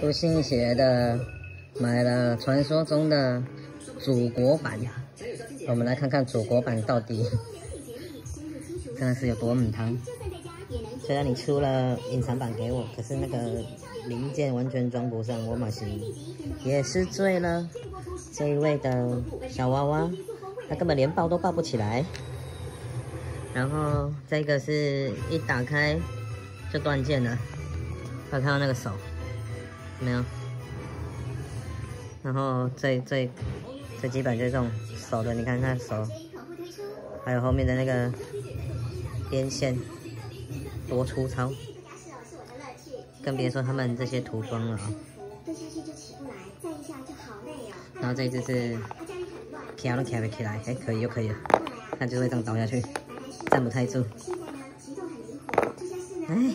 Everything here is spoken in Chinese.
不信邪的买了传说中的祖国版，我们来看看祖国版到底真的是有多母汤。虽然你出了隐藏版给我，可是那个零件完全装不上，我马是也是醉了。这一位的小娃娃，他根本连抱都抱不起来。然后这个是一打开就断剑了，看到那个手没有？然后最最最基本就是这种手的，你看看手，还有后面的那个边线多粗糙，更别说他们这些涂装了啊。然后这一只是卡都卡不起来，哎，可以又可以了，它就会这样倒下去。站不太住。哎，